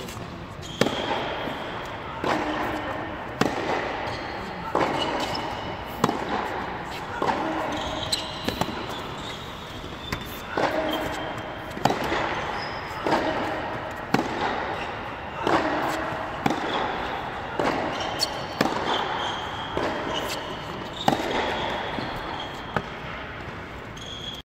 watching.